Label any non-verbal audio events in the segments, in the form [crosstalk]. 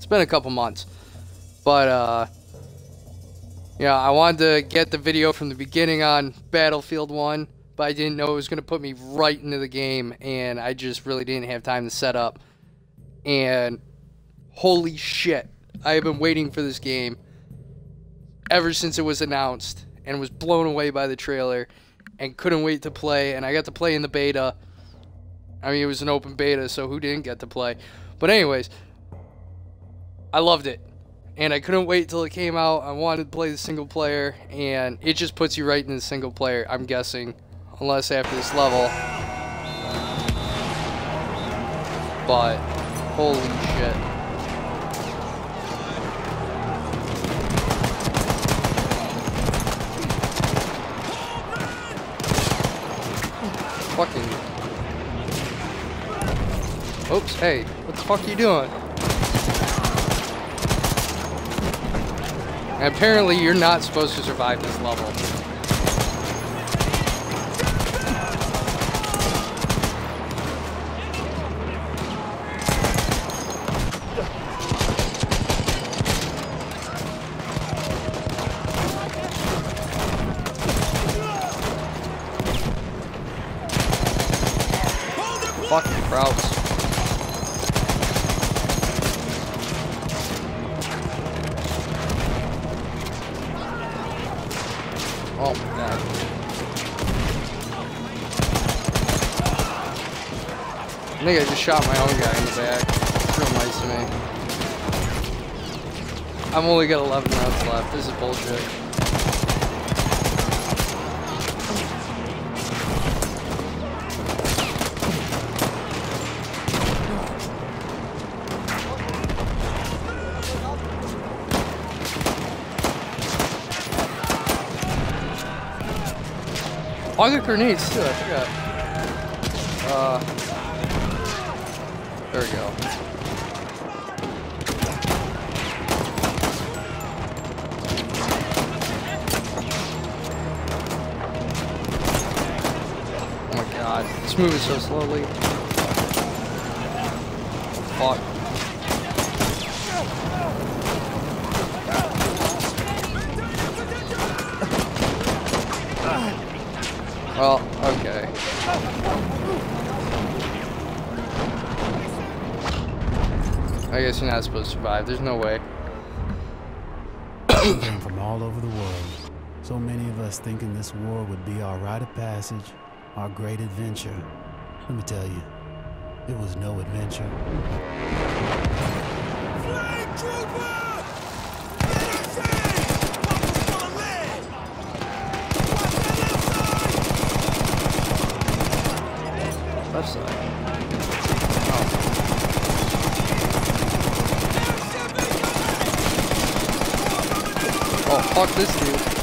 It's been a couple months. But, uh, yeah, I wanted to get the video from the beginning on Battlefield 1, but I didn't know it was going to put me right into the game, and I just really didn't have time to set up. And holy shit, I have been waiting for this game ever since it was announced and was blown away by the trailer and couldn't wait to play. And I got to play in the beta. I mean, it was an open beta, so who didn't get to play? But, anyways, I loved it and I couldn't wait till it came out. I wanted to play the single player, and it just puts you right in the single player, I'm guessing. Unless after this level. But, holy shit. Fucking... Oops, hey, what the fuck are you doing? And apparently you're not supposed to survive this level. Fucking Krauts. Oh my god. I think I shot my own guy in the back. Real nice of me. I've only got 11 rounds left. This is bullshit. Oh, I got grenades too, I forgot. Uh, there we go. Oh my god, it's moving so slowly. Fuck. [laughs] Well, okay. I guess you're not supposed to survive. There's no way. Came from all over the world. So many of us thinking this war would be our rite of passage, our great adventure. Let me tell you, it was no adventure. Flag trooper! Left side. Oh. oh, fuck this dude.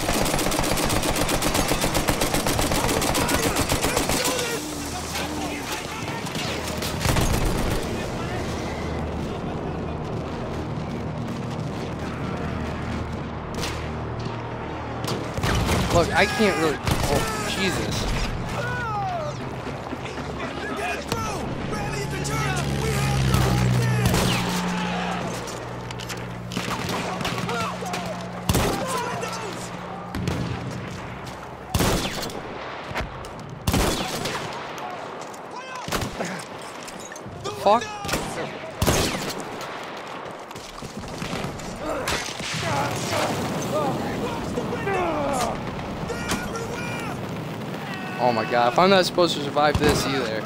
Look, I can't really. Oh, Jesus. Oh my god, if I'm not supposed to survive this either.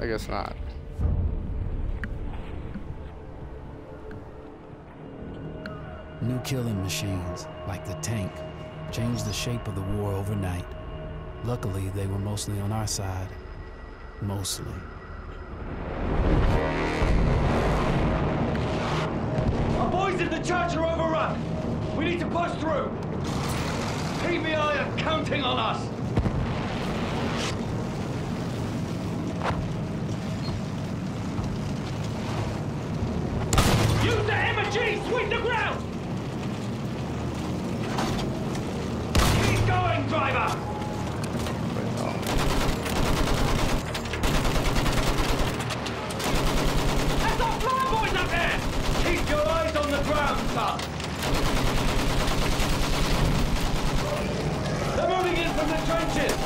I guess not. New killing machines, like the tank, changed the shape of the war overnight. Luckily, they were mostly on our side. Mostly. Our boys in the church are overrun. We need to push through. PBI are counting on us. Use the MG! Sweep the ground! driver! There's some flyboys up there! Keep your eyes on the ground, son! They're moving in from the trenches!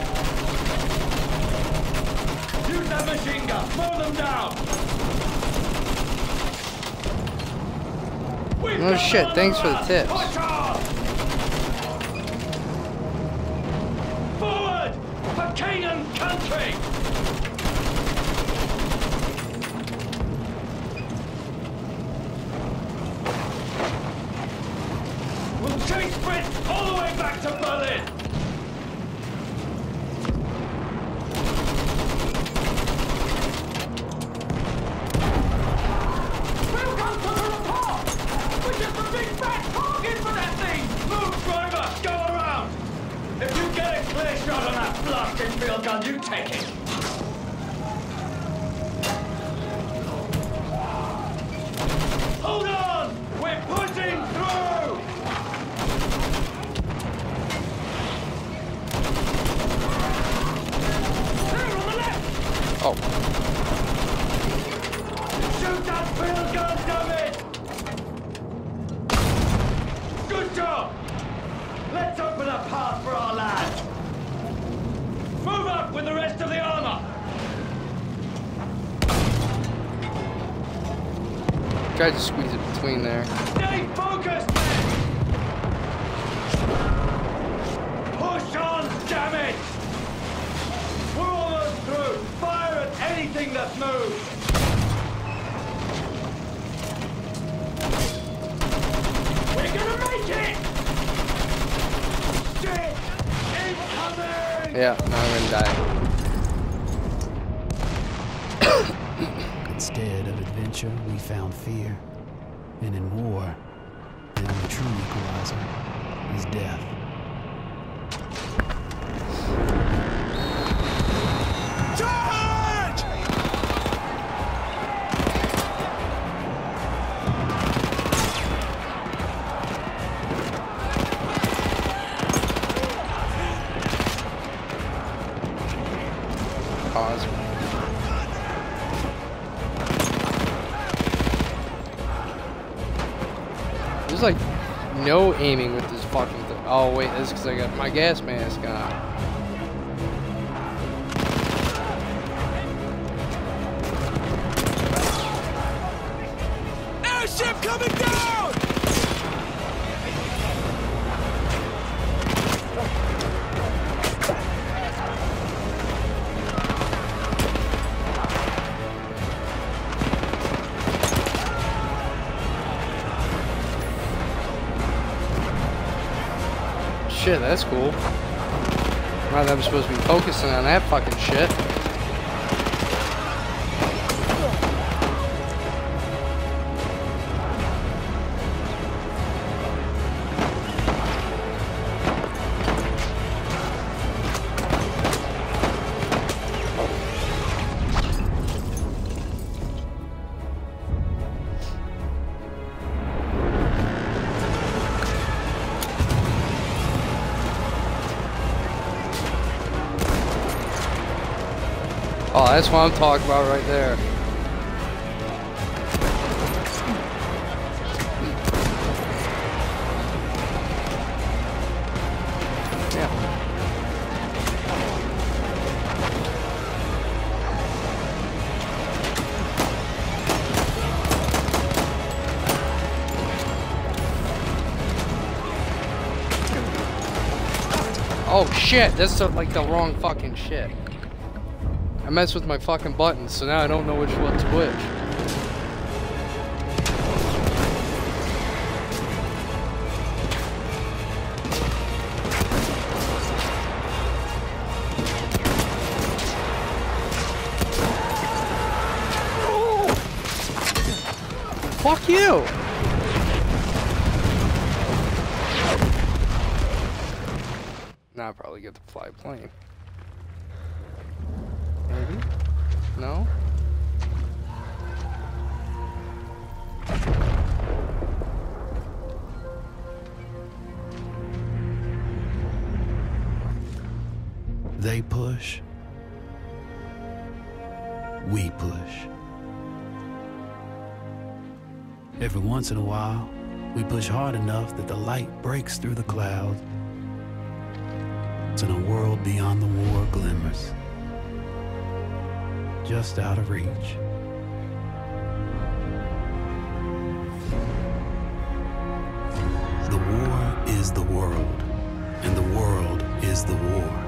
Use that machine gun! Mow them down! We've Oh, got shit, thanks for the tips. Clear shot on that blasted field gun, you take it! Hold on! We're pushing through! There on the left! Oh, Shoot that field gun, damn it! Good job! Let's open a path for our lads! Move up with the rest of the armor! tried to squeeze it between there. Stay focused! Push on, damn it! We're almost through! Fire at anything that moves! We're gonna make it! Shit! Incoming! Yeah, now I'm gonna die. Instead of adventure, we found fear. And in war, the true equalizer is death. Aiming with this fucking thing. Oh wait, that's because I got my gas mask on. Shit, that's cool. Right, I'm supposed to be focusing on that fucking shit. That's what I'm talking about right there. Oh shit, this the, like the wrong fucking shit. I messed with my fucking buttons, so now I don't know which one's which. They push, we push. Every once in a while, we push hard enough that the light breaks through the clouds. And a world beyond the war glimmers, just out of reach. The war is the world, and the world is the war.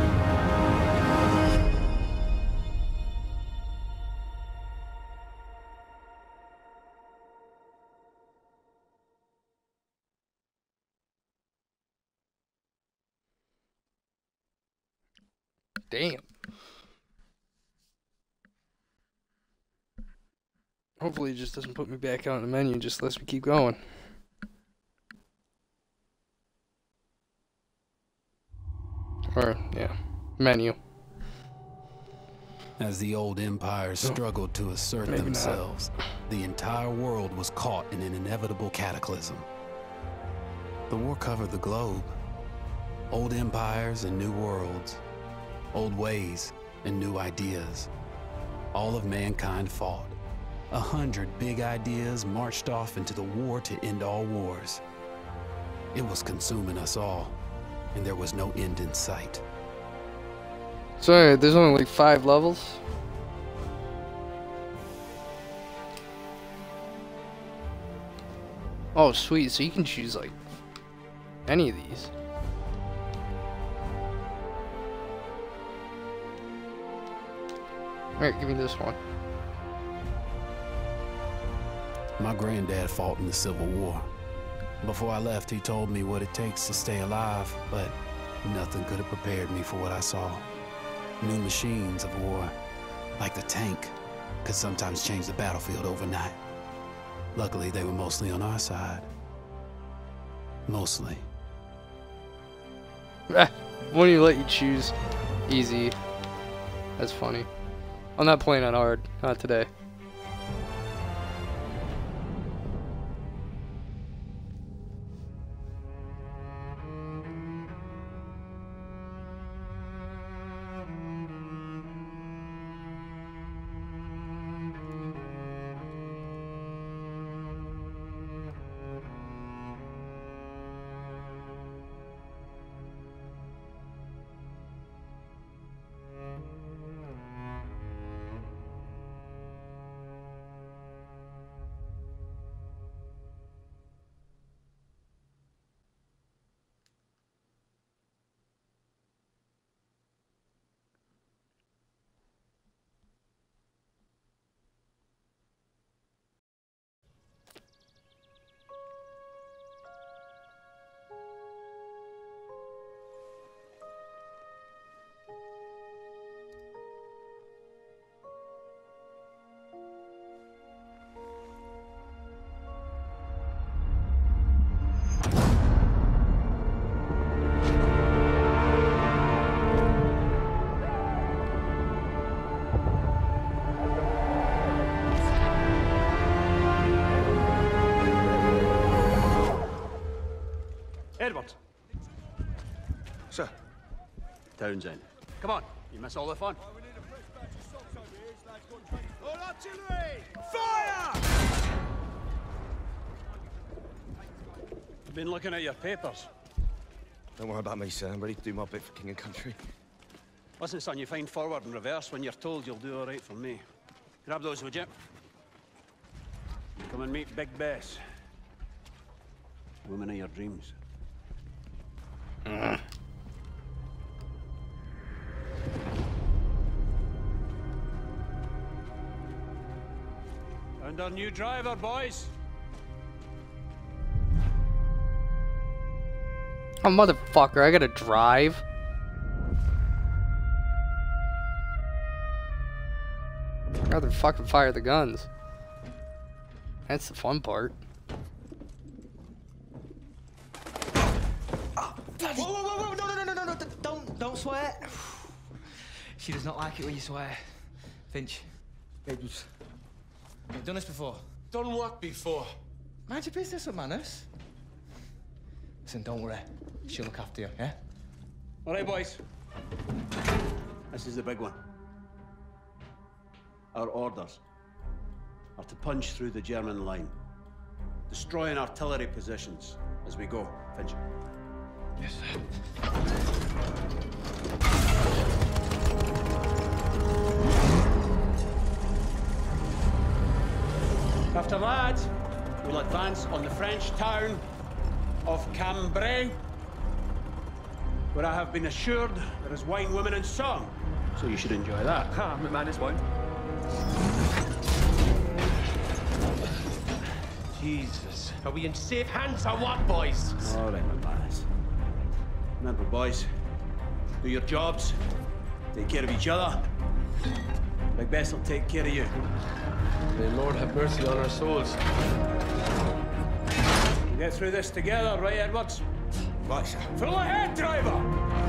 Hopefully it just doesn't put me back out in the menu, just lets me keep going. Or, yeah, menu. As the old empires oh. struggled to assert maybe not. themselves, the entire world was caught in an inevitable cataclysm. The war covered the globe. Old empires and new worlds. Old ways and new ideas. All of mankind fought. A hundred big ideas marched off into the war to end all wars. It was consuming us all, and there was no end in sight. So, there's only like five levels? Oh, sweet. So you can choose like any of these. Alright, give me this one. My granddad fought in the Civil War. Before I left, he told me what it takes to stay alive, but nothing could have prepared me for what I saw. New machines of war, like the tank, could sometimes change the battlefield overnight. Luckily, they were mostly on our side. Mostly. [laughs] When you let you choose easy. That's funny. I'm not playing on hard. Not today. Townsend. Come on, you miss all the fun. All artillery! Fire! I've been looking at your papers. Don't worry about me, sir. I'm ready to do my bit for king and country. Listen, son, you find forward and reverse when you're told you'll do all right for me. Grab those, would you? Come and meet Big Bess. Woman of your dreams. Found our new driver, boys. Oh, motherfucker, I gotta drive. I'd rather fucking fire the guns. That's the fun part. Oh, whoa, whoa, whoa, no, no, no, no, no, no, don't, don't swear. [sighs] She does not like it when you swear. Finch. It You've done this before. Done what before? Mind your business with manners. Listen, don't worry. She'll look after you, yeah? All right, boys. This is the big one. Our orders are to punch through the German line, destroying artillery positions as we go. Finch. Yes, sir. After that, we'll advance on the French town of Cambrai, where I have been assured there is wine, women, and song. So you should enjoy that. Ah, McManus won't. Jesus. Are we in safe hands or what, boys? All right, McManus. Remember, boys, do your jobs, take care of each other. Big Bess will take care of you. May Lord have mercy on our souls. We'll get through this together, right, Edwards? Right, sir. Full ahead, driver!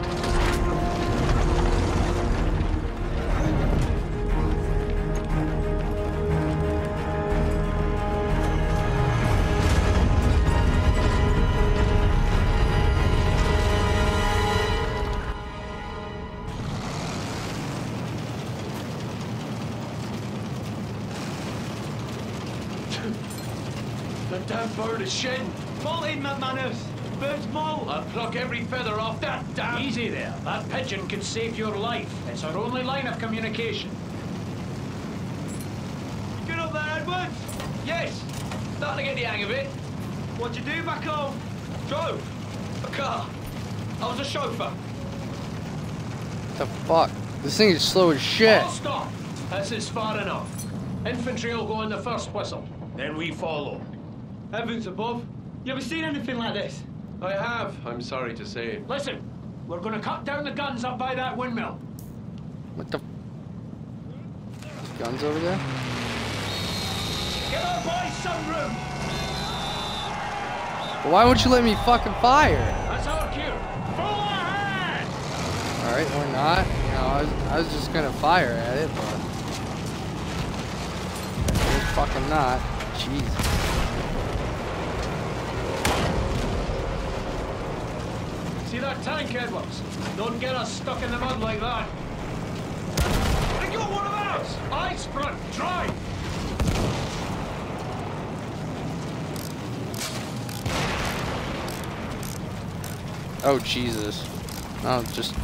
Damn bird is shedding. Fall in, McManus. Bird's maul. I'll pluck every feather off that damn... Easy there. That pigeon could save your life. It's our only line of communication. Good up there, Edwards. Yes! Starting to get the hang of it. What'd you do back home? Drove. A car. I was a chauffeur. The fuck? This thing is slow as shit. All stop. This is far enough. Infantry will go on the first whistle. Then we follow. Heavens above. You ever seen anything like this? I have, I'm sorry to say. It. Listen, we're gonna cut down the guns up by that windmill. What the? There's guns over there? Give our boys some room. Why won't you let me fucking fire? That's our cue. Full ahead! Alright, or not. You know, I was, I was just gonna fire at it, but. It's fucking not. Jeez. That tank, Edwards? Don't get us stuck in the mud like that. They got one of ours! I sprint. Drive! Oh, Jesus. Oh, just.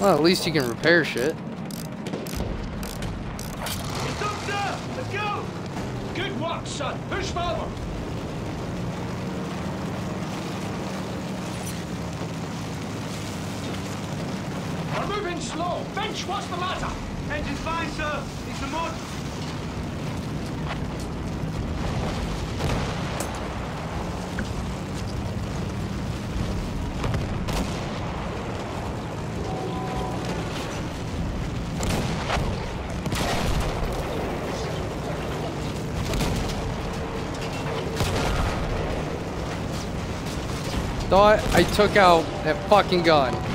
Well, at least you can repair shit. It's up there! Let's go! Good work, son. Push forward. We're moving slow. Finch, what's the matter? Engine's fine, sir. It's the mud. Thought I took out that fucking gun.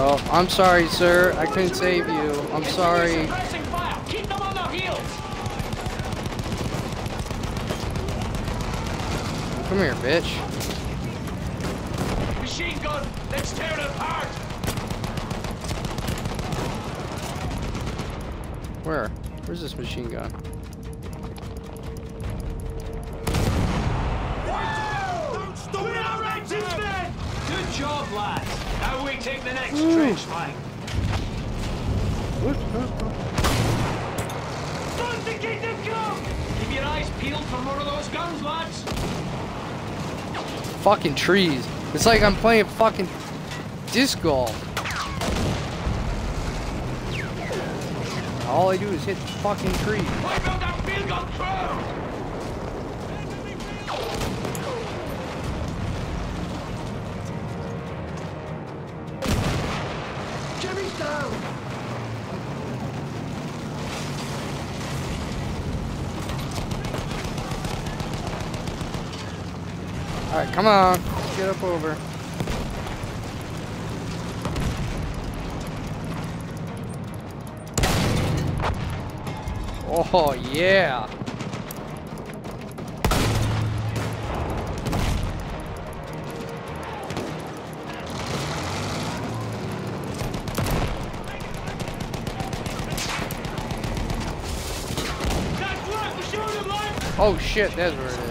Oh, I'm sorry, sir. I couldn't save you. I'm sorry. Suppressing fire. Keep them on their heels. Come here, bitch. Machine gun! Let's tear it apart! Where? Where's this machine gun? We are right men! Good job, lads. Take the next trench hmm. line. Don't negate them gun! Keep your eyes peeled for more of those guns, lads. Fucking trees. It's like I'm playing fucking disc golf. All I do is hit fucking trees. Come on. Get up over. Oh, yeah. Oh, shit. That's where it is.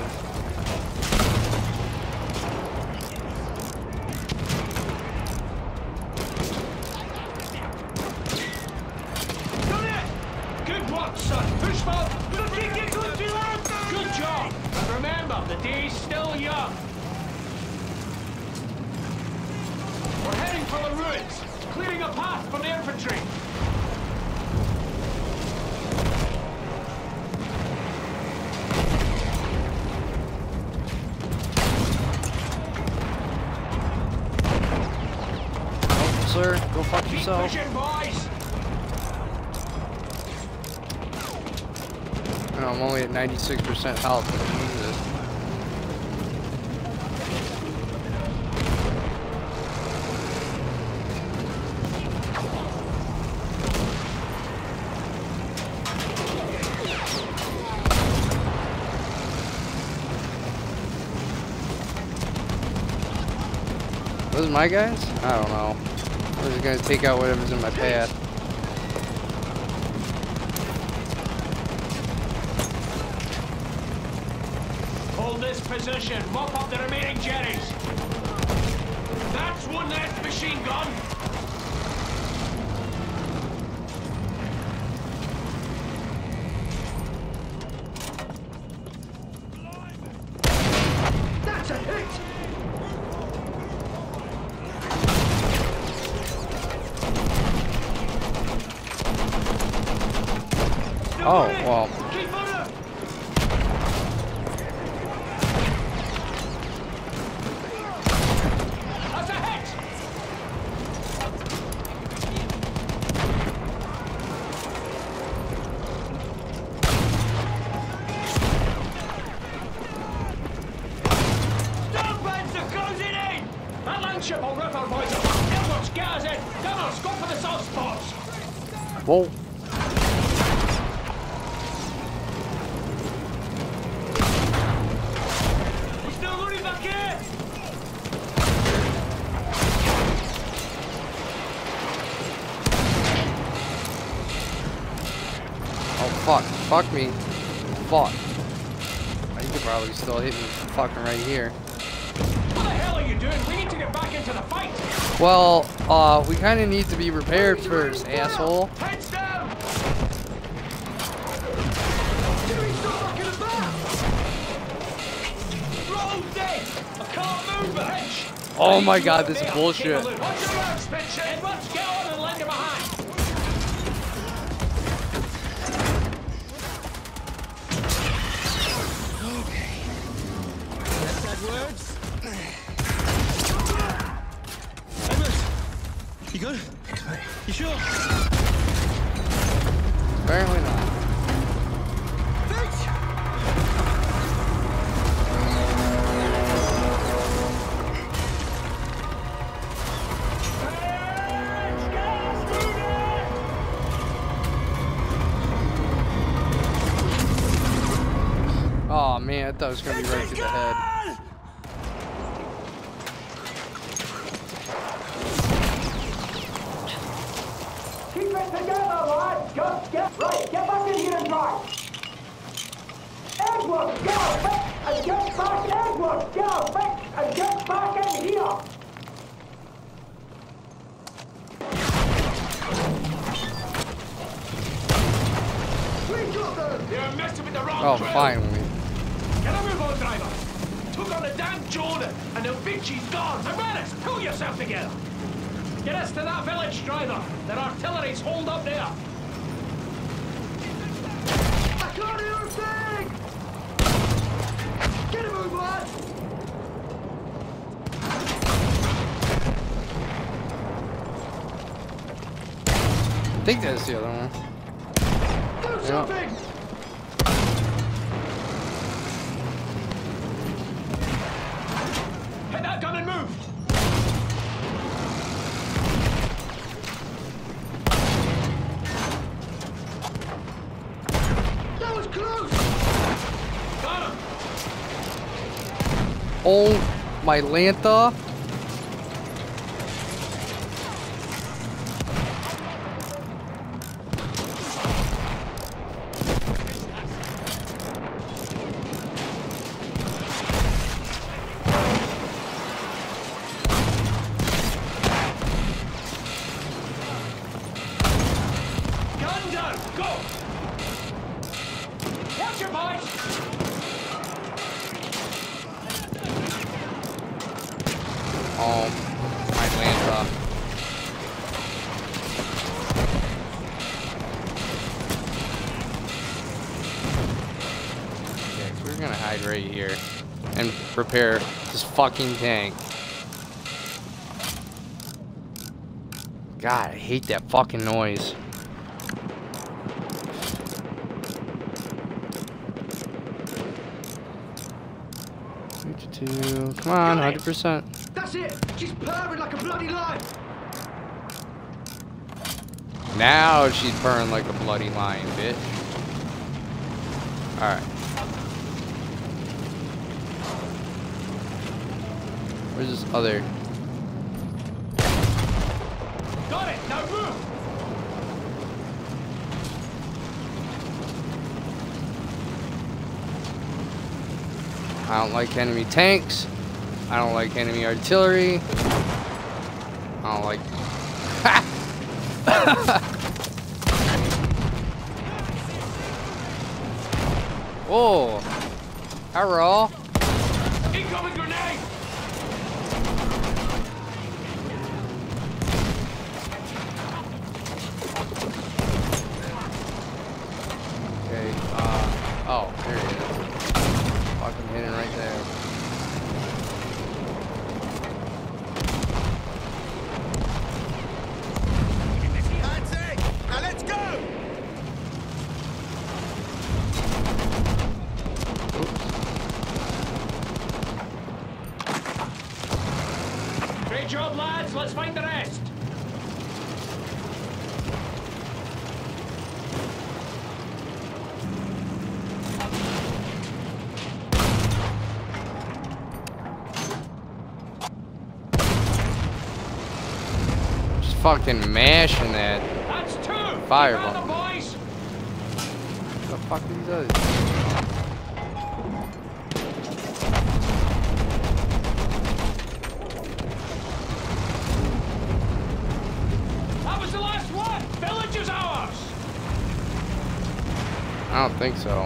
The day's still young. We're heading for the ruins, clearing a path for the infantry. Oh, sir. Go fuck Keep yourself. pushing, boys. I'm only at 96% health. Jesus. Those my guys? I don't know. I'm just gonna take out whatever's in my path. Hold this position. Mop up the remaining jerrys. That's one less machine gun. Fuck. Fuck me. Fuck. You could probably still hit me fucking right here. What the hell are you doing? We need to get back into the fight! Well, uh, we kind of need to be repaired first, asshole. Heads down! Jimmy, stop back in the back! Roll dead! I can't move the! Oh my god, this is bullshit. It was gonna to the head. Get together, lads! Just get... Right, get back in here and drive! Edward, get out back and get back! Edward, get out back and get back in here! You're messing with the wrong Oh, drill. finally. Get a move on, driver. Took on the damn Jordan, and the Vinci's gone. So Menace, pull yourself together. Get us to that village, driver. Their artillery's holed up there. I can't hear a thing! Get a move, lads! I think that's the other one. Do Yeah. something! Hit that gun and move. That was close! Got him. Oh, my Lantha. Fucking tank. God, I hate that fucking noise. Two, come on, hundred percent. That's it! She's purring like a bloody lion! Now she's purring like a bloody lion, bitch. Alright. Where's this other? Got it. Now move. I don't like enemy tanks. I don't like enemy artillery. I don't like. [laughs] Whoa. Hello. Incoming grenade. Okay, uh, oh, there he is. Fucking hidden right there. That's it! Now let's go! Great job, lads. Let's find the rest. Just fucking mashing that. That's two. Fireball. Keep boys. What the fuck are these others? That was the last one. Village is ours. I don't think so.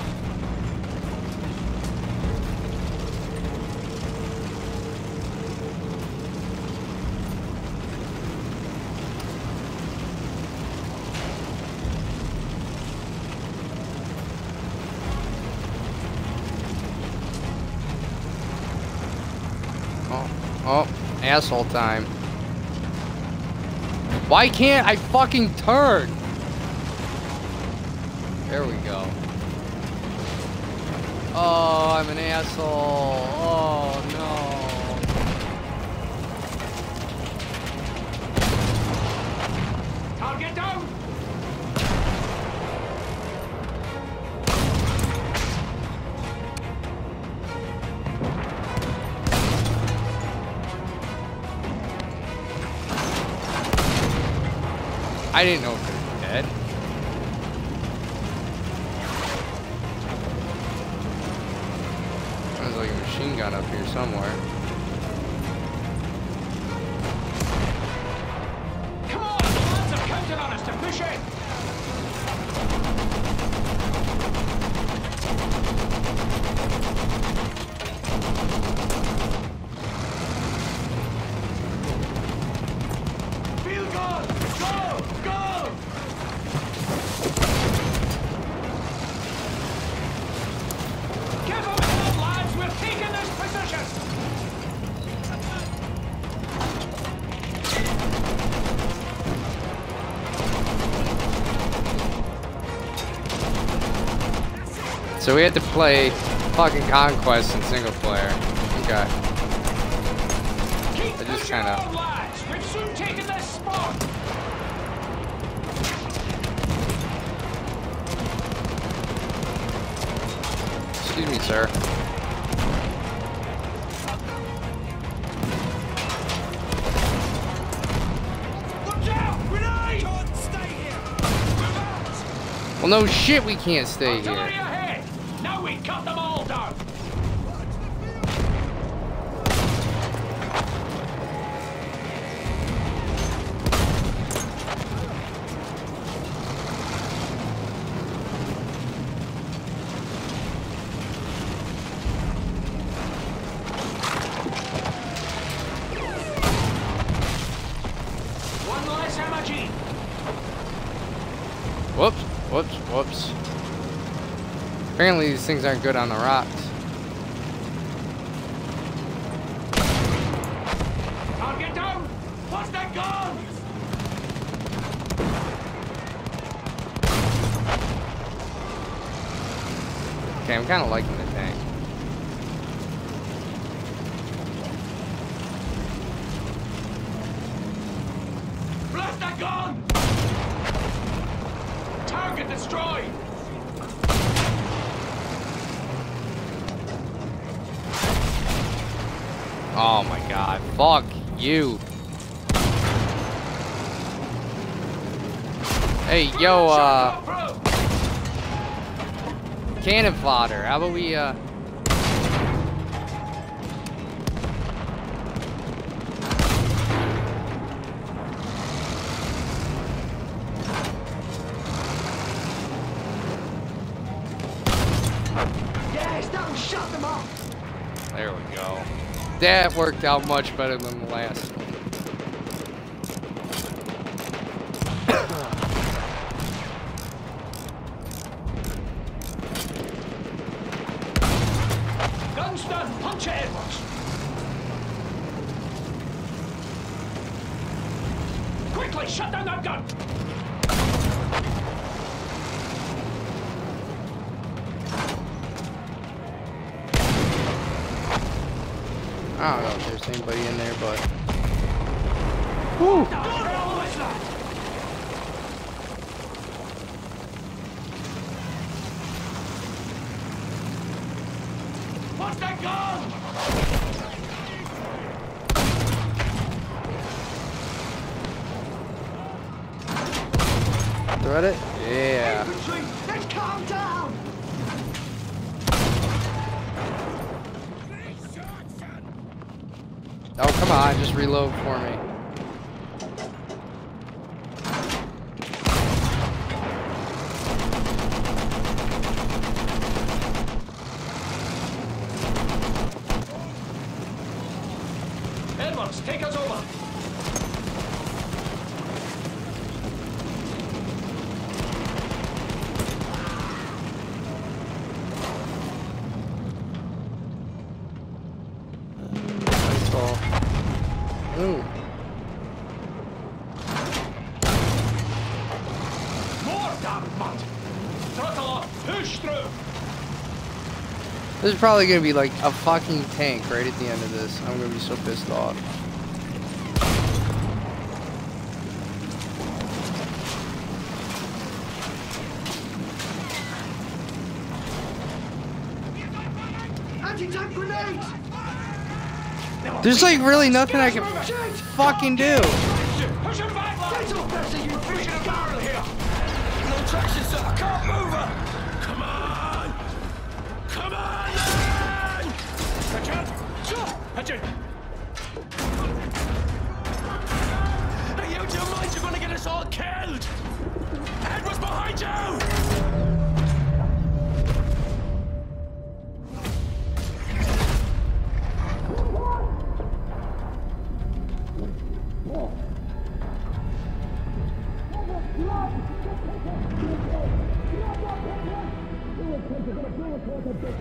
Asshole time. Why can't I fucking turn? There we go. Oh, I'm an asshole. Oh, no. I didn't know if was dead. dead. Sounds like a machine gun up here somewhere. So we had to play fucking Conquest in single player. Okay. I just pushing kinda- on, lads! We've soon taken this spot! Excuse me, sir. Watch out! Grenade! Can't stay here! Well, no shit, we can't stay here. Whoops. Apparently these things aren't good on the rocks. Target down! What's that gun? Okay, I'm kind of liking the tank. Blast that gun! Target destroyed! Oh my god, fuck you. Hey, yo, uh, cannon fodder. How about we, uh, Yes, that'll shut them up! there we go. That worked out much better than the last one. Gun's done! Punch it, Edwards! Quickly, shut down that gun! I don't know if there's anybody in there, but What the hell was that? Gun? thread it. Yeah. Calm down! Oh come on, just reload for me. Probably gonna be like a fucking tank right at the end of this. I'm gonna be so pissed off. There's like really nothing I can fucking do. They're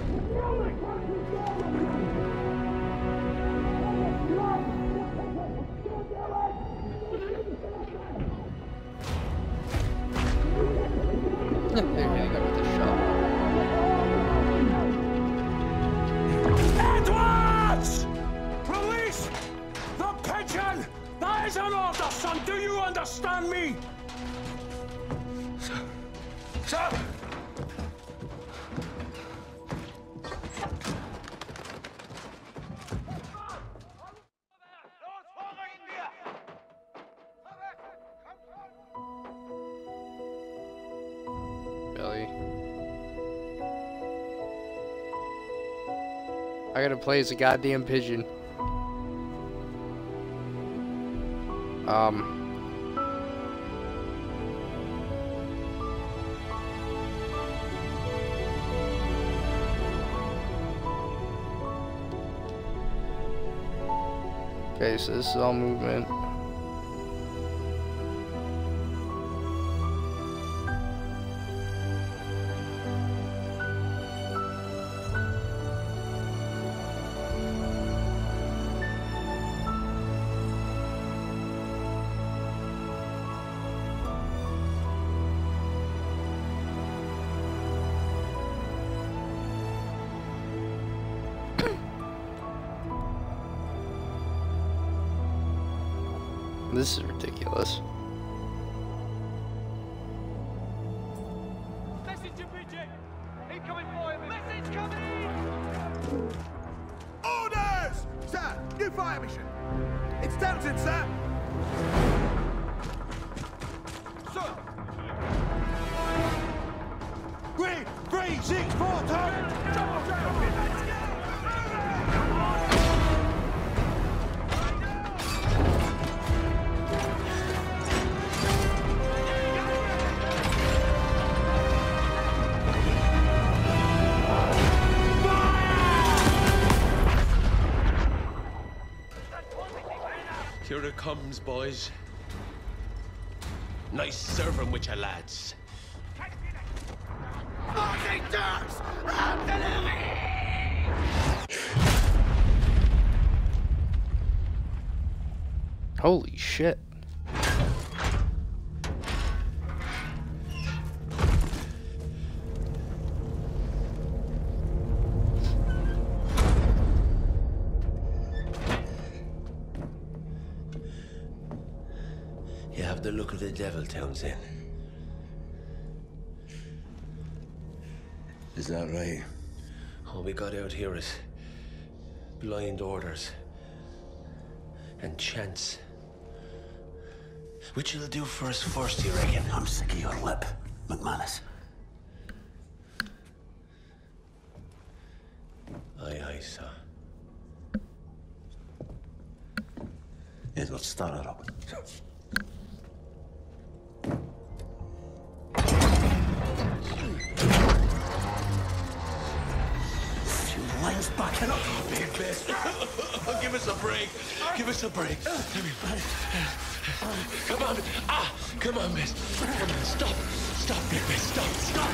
I gotta play as a goddamn pigeon. Um. Okay, so this is all movement. Comes, boys. Nice serving with your lads. Fucking ducks! Holy shit. The look of the devil, Townsend. Is that right? All we got out here is blind orders and chance. Which will do for us first, you reckon? I'm sick of your lip, McManus. Aye, aye, sir. Edward, start it up. Few lines backing up. Big bit. Give us a break. Give us a break. Come on. Ah, come on, miss. Come on, stop. Stop, Big Miss. Stop, stop.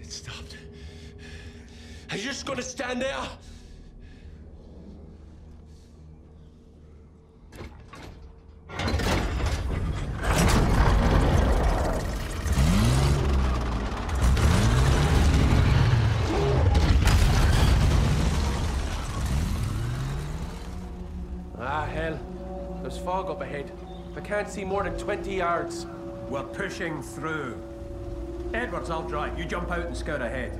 It stopped. Are you just gonna stand there? fog up ahead. I can't see more than 20 yards. We're pushing through. Edwards, I'll drive. You jump out and scout ahead.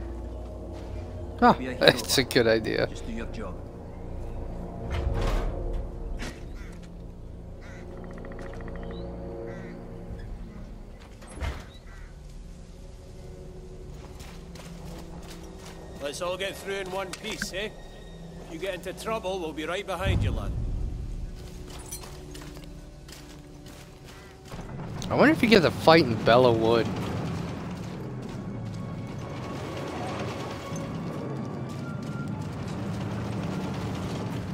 Ah, oh, a good idea. Just do your job. Let's all get through in one piece, eh? If you get into trouble, we'll be right behind you, lad. I wonder if you get to fight in Belleau Wood.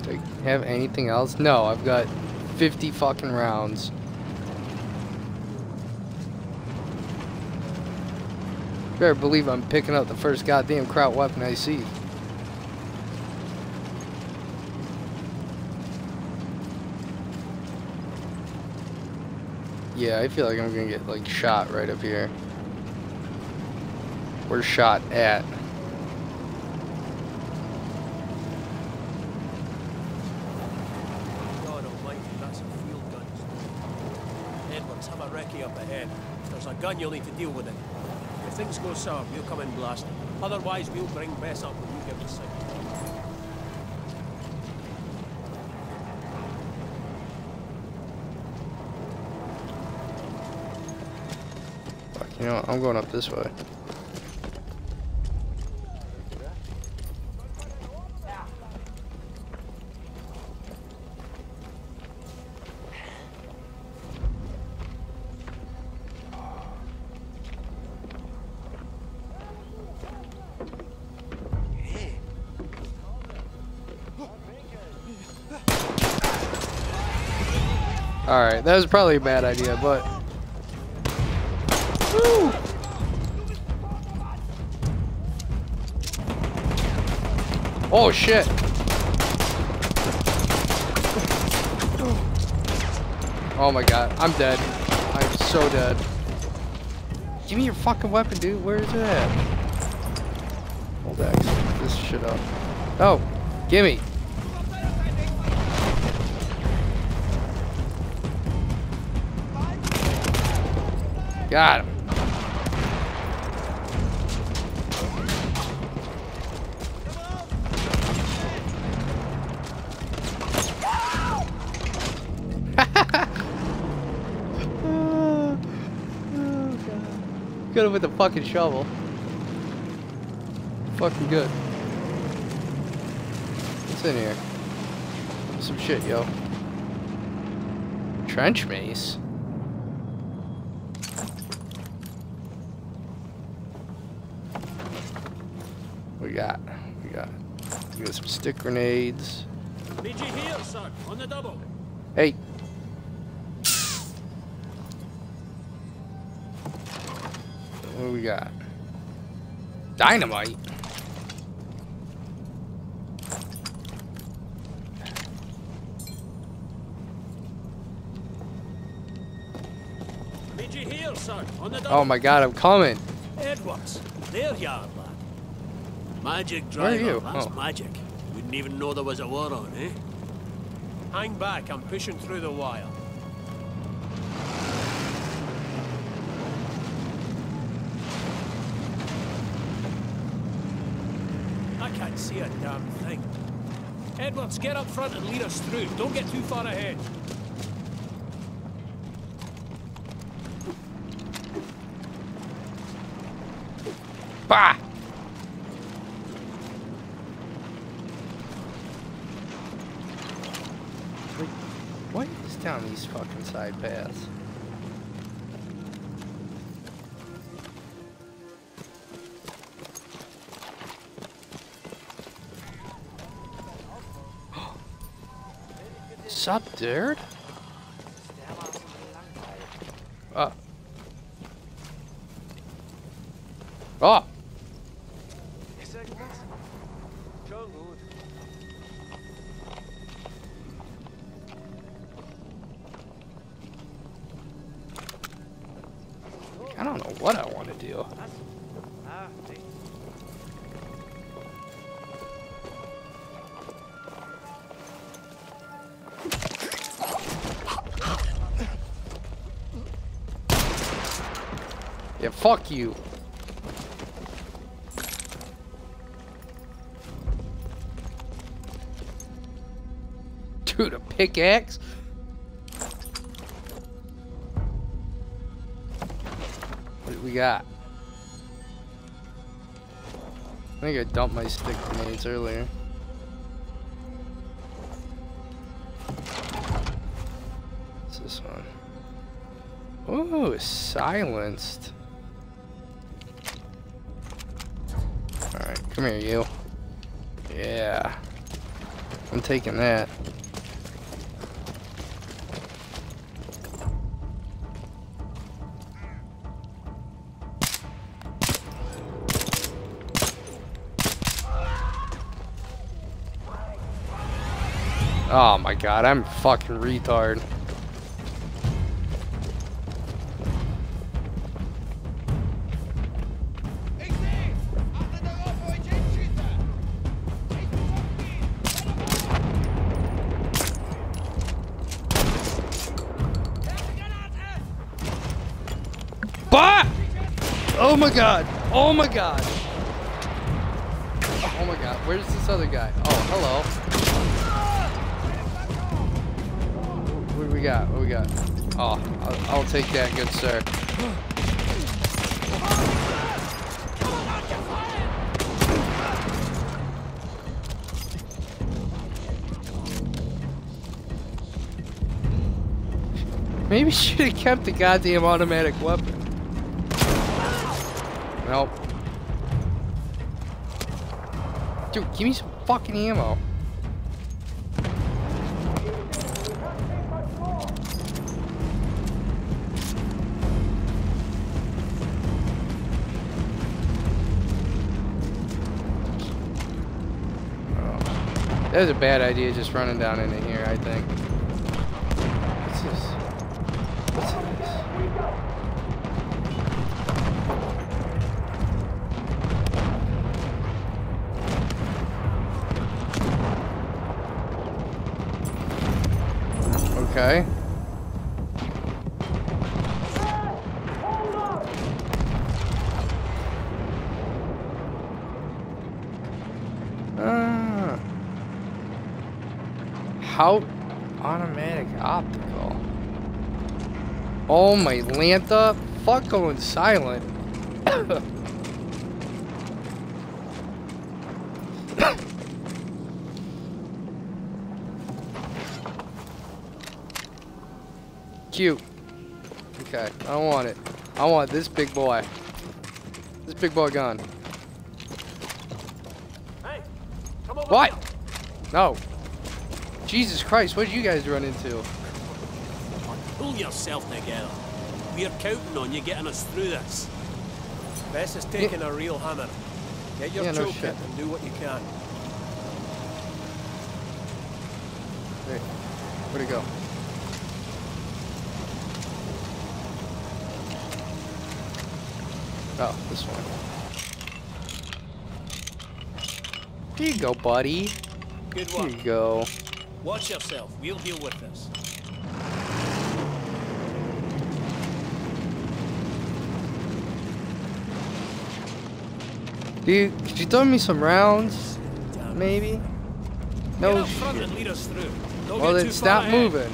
Do I have anything else? No, I've got 50 fucking rounds. Better believe I'm picking up the first goddamn kraut weapon I see. Yeah, I feel like I'm gonna get like shot right up here. We're shot at. God almighty, that's a field gun. Edwards, have a recce up ahead. If there's a gun, you'll need to deal with it. If things go sour, we'll come in blasting. Otherwise, we'll bring Bess up when you give the signal. I'm going up this way. Alright, that was probably a bad idea, but... Oh shit! Oh my god, I'm dead. I'm so dead. Give me your fucking weapon, dude. Where is it at? Hold X. This shit up. Oh, gimme. Got him. Good with the fucking shovel. Fucking good. What's in here? Some shit, yo. Trench mace. We got, we got, we got some stick grenades. Here, son, on the double. Dynamite. Meet you here, son, on the. Oh my god, I'm coming. Edwards, there you are, lad. Magic Where are driver, you? that's Oh. magic. Wouldn't even know there was a war on, eh? Hang back, I'm pushing through the wire. Can't see a damn thing. Edwards, get up front and lead us through. Don't get too far ahead. Bah! Wait, what is down these fucking side paths? Sup, dude? Fuck you. Dude, a pickaxe? What do we got? I think I dumped my stick grenades earlier. What's this one? Ooh, silenced. Come here, you. Yeah. I'm taking that. Oh my god, I'm fucking retard. My god! Oh my god! Oh my god, where's this other guy? Oh, hello. What do we got? What do we got? Oh, I'll, I'll take that, good sir. Maybe [laughs] should have kept the goddamn automatic weapon. Nope. Dude, give me some fucking ammo. Oh. That was a bad idea just running down into here, I think. Oh my Lantha, fuck going silent. [coughs] Cute. Okay, I don't want it. I want this big boy. This big boy gun. Hey, What? here. No. Jesus Christ, what did you guys run into? Pull yourself together. We're counting on you getting us through this. Bess is taking a real hammer. Get your Yeah, no and do what you can. Hey, where'd it go? Oh, this one. Here you go, buddy. Good Here you go. Watch yourself. We'll deal with this. Dude, could you throw me some rounds? Maybe? No Get up front shit. and lead us through. Don't Well, then stop moving.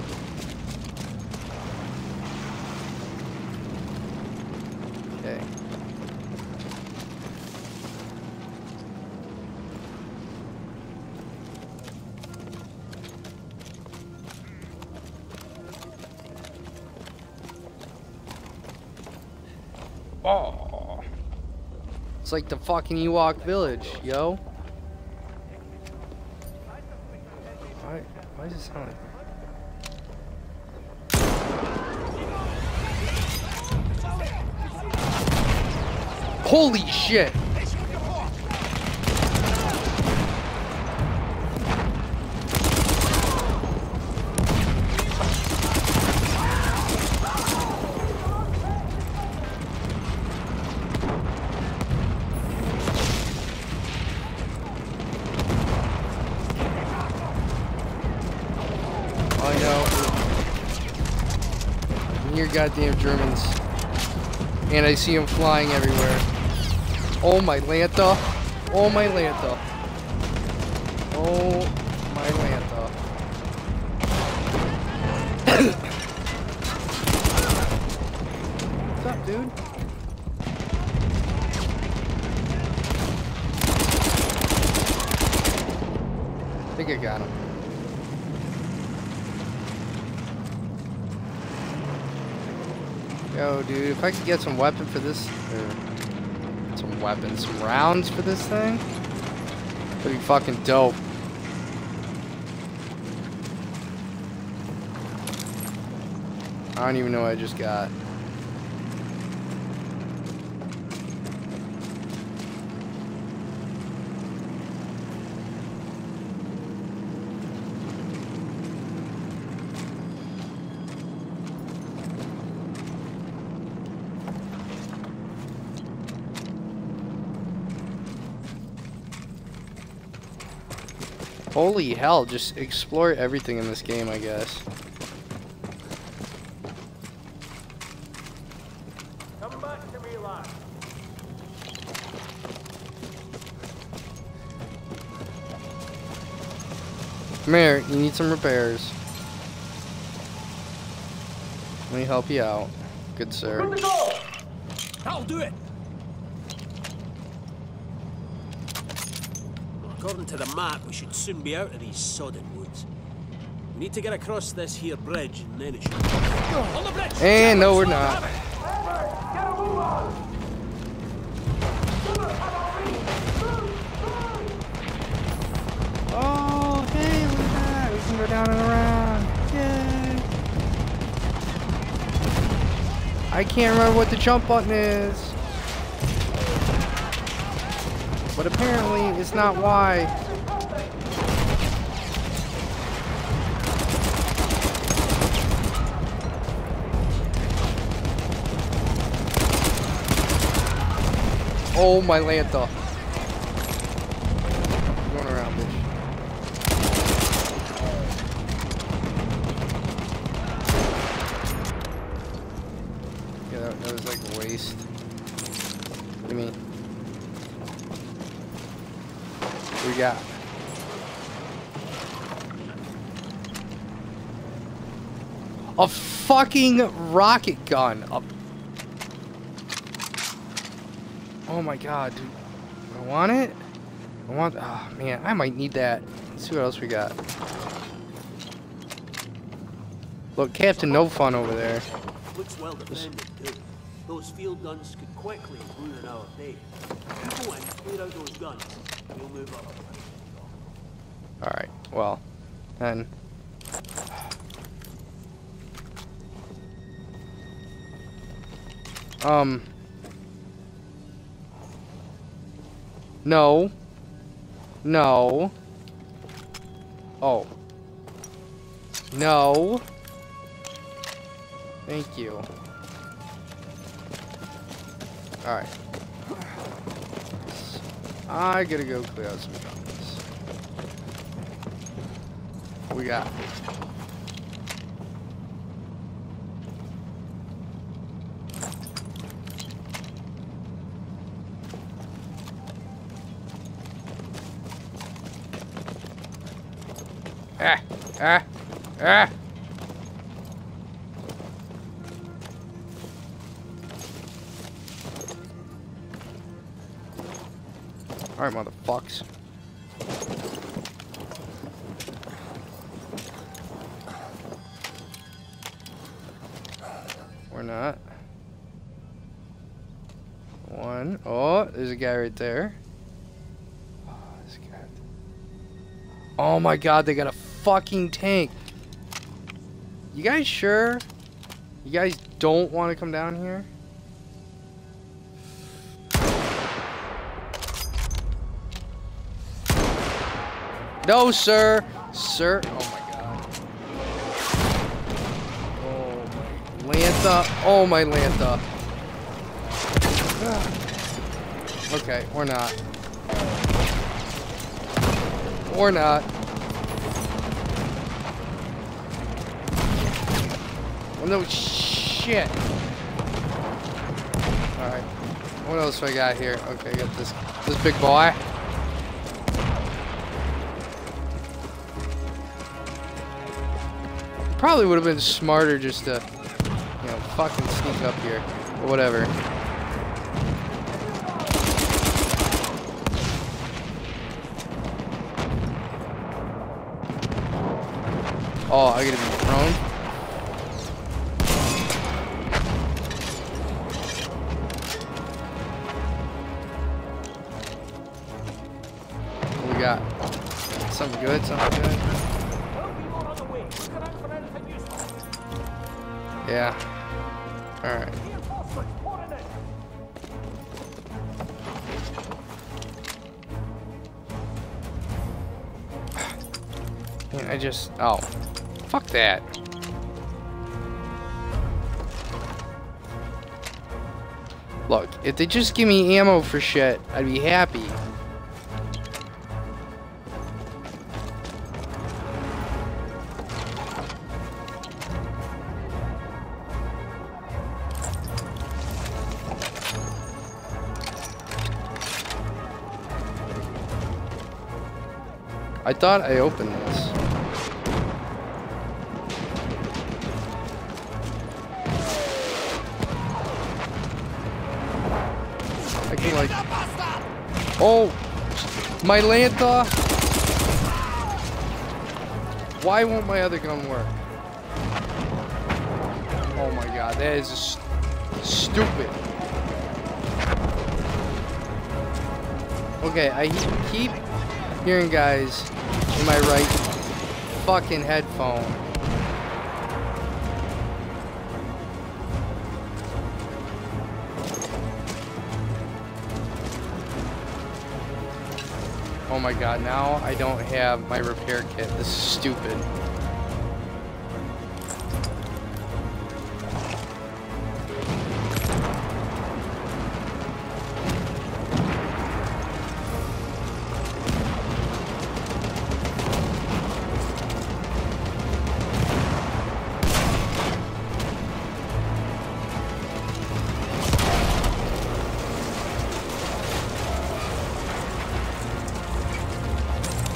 Like the fucking Ewok village, yo. Why, why does it sound like Holy shit! Goddamn Germans. And I see them flying everywhere. Oh my Lanta. Oh my Lanta. Oh my Lanta. What's up, dude? Yo, dude, if I could get some weapon for this, or some weapons, some rounds for this thing, that'd be fucking dope. I don't even know what I just got. Holy hell, just explore everything in this game, I guess. Come back to me. Come here, you need some repairs. Let me help you out. Good sir. That'll do it. To the map, we should soon be out of these sodden woods. We need to get across this here bridge, and then it should... On the bridge! Eh, and no, we're not. Oh, hey, look at that. We can go down and around. Yay. I can't remember what the jump button is. But apparently, it's not Y. Oh, my Lanta. Going around, bitch. Yeah, that, that was like waste. What do you mean? What we got? A fucking rocket gun. A Oh my god, dude. I want it? I want. Oh man, I might need that. Let's see what else we got. Look, Captain No Fun over there. Looks well defended, too. Those field guns could quickly ruin our day. You go in, clear out those guns. We'll move up. Alright, well, then. Um. No. No. Oh. No. Thank you. Alright. I gotta go clear out some. What we got? Ah, ah, ah. Alright, motherfucks. Or not. One. Oh, there's a guy right there. Oh, guy. Oh my god, they got a fucking tank. You guys sure? You guys don't want to come down here? No, sir. Sir. Oh my god. Oh my Lantha. Oh my Lantha. [sighs] Okay, or not. Or not. Oh no shit. Alright. What else do I got here? Okay, I got this this big boy. Probably would have been smarter just to, you know, fucking sneak up here. But whatever. Oh, I gotta be prone. I just... Oh. Fuck that. Look, if they just give me ammo for shit, I'd be happy. I thought I opened My Lantha! Why won't my other gun work? Oh my god, that is st stupid. Okay, I keep hearing guys in my right fucking headphone. My god, now I don't have my repair kit. This is stupid.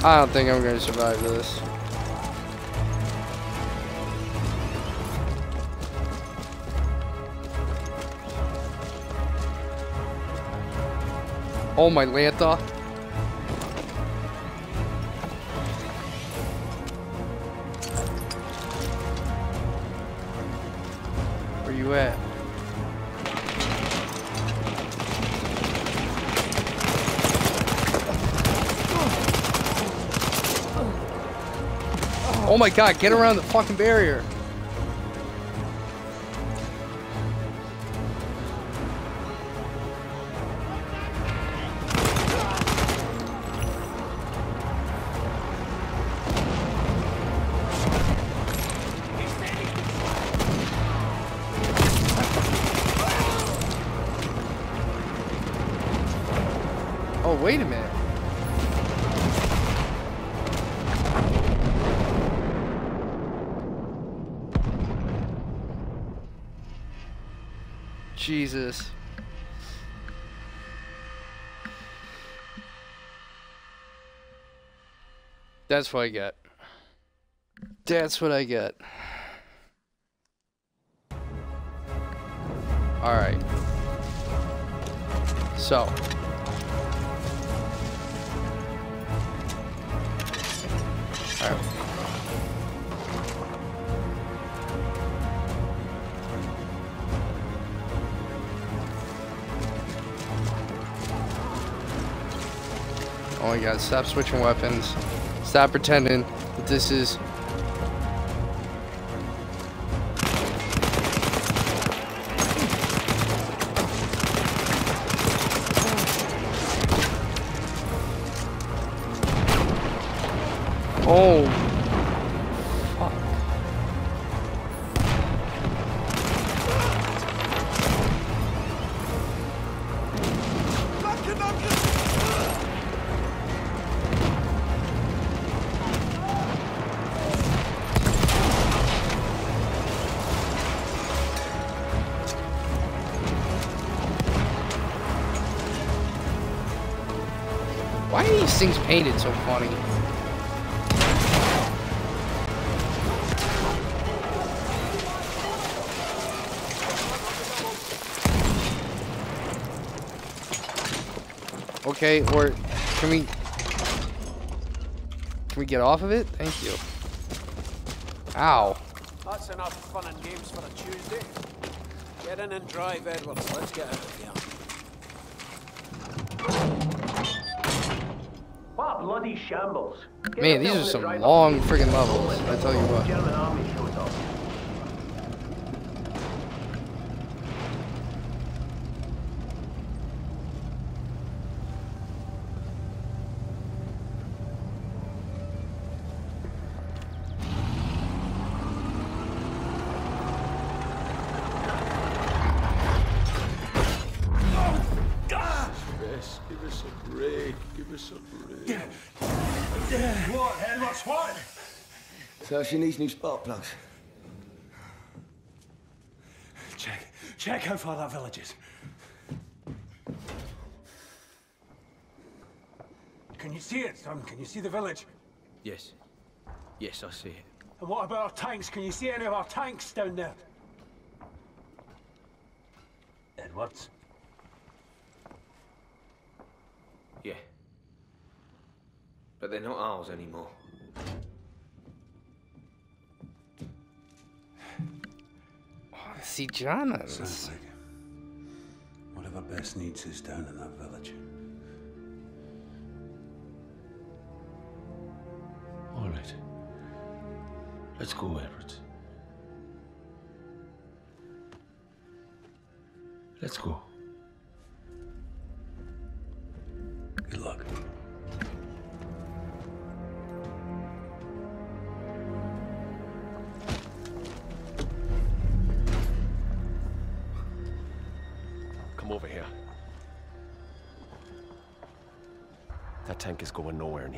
I don't think I'm gonna survive this. Oh my Lantha. Oh my god, get around the fucking barrier. That's what I get. That's what I get. Alright. So. Alright. Oh my god, stop switching weapons. Stop pretending that this is... These things painted so funny? Okay, or can we can we get off of it? Thank you. Ow. That's enough fun and games for a Tuesday. Get in and drive, Edwards. Let's get out bloody shambles. Man, these are some long friggin' levels. I tell you what. She needs new spark oh, plugs. Check. Check how far that village is. Can you see it, son? Can you see the village? Yes. Yes, I see it. And what about our tanks? Can you see any of our tanks down there? Edwards? Yeah. But they're not ours anymore. See, John. Sounds like whatever Bess needs is down in that village. All right. Let's go, Edwards. Let's go.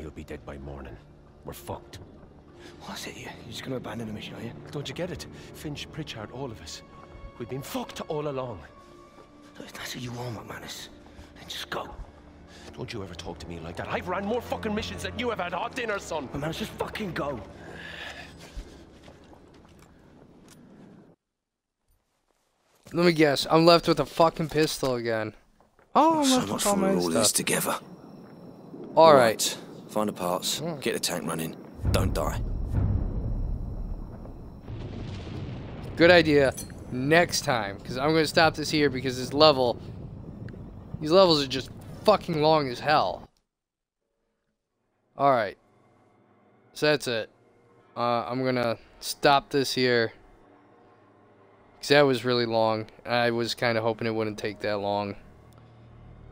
He'll be dead by morning. We're fucked. What's it you? You're just gonna abandon the mission, are you? Don't you get it? Finch, Pritchard, all of us. We've been fucked all along. Look, if that's who you are, McManus, then just go. Don't you ever talk to me like that. I've ran more fucking missions than you have had hot dinner, son. McManus, just fucking go. Let me guess. I'm left with a fucking pistol again. Oh, I'm so left much with all for my all this stuff. together. All right. Find the parts. Get the tank running. Don't die. Good idea. Next time, because I'm going to stop this here because this level, these levels are just fucking long as hell. All right. So that's it. Uh, I'm going to stop this here. Because that was really long. I was kind of hoping it wouldn't take that long.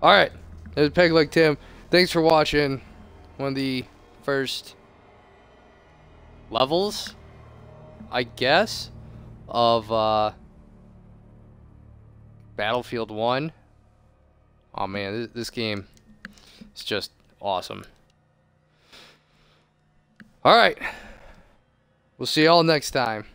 All right. That was Peg Leg Timm. Thanks for watching one of the first levels, I guess, of uh, Battlefield 1. Oh man, this, this game is just awesome. All right. We'll see y'all next time.